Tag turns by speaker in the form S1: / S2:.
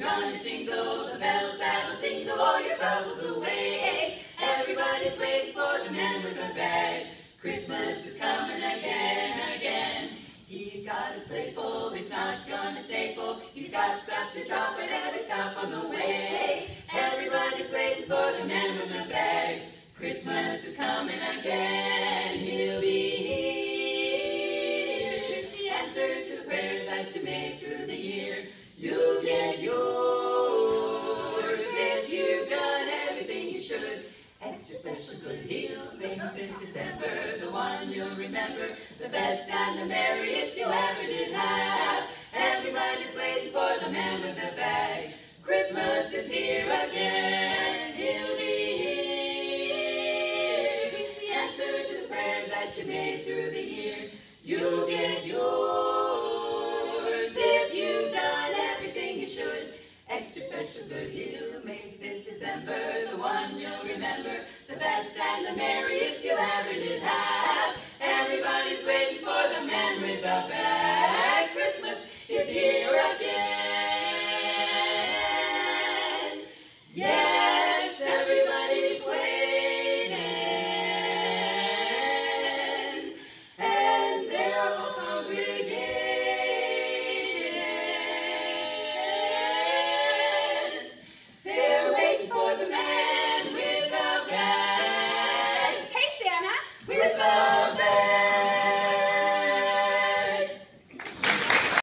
S1: gonna jingle the bells that'll tingle all your troubles away. Everybody's waiting for the man with the bag. Christmas is coming again, again. He's got a sleigh full, he's not gonna stay full. He's got stuff to drop at every stop on the way. Everybody's waiting for the man with the bag. Christmas is coming again, he'll be here. The answer to the prayers that you made through the make this December the one you'll remember. The best and the merriest you ever did have. Everybody's waiting for the man with the bag. Christmas is here again. He'll be here. The answer to the prayers that you made through the good he'll make this December the one you'll remember. The best and the merriest you ever did have.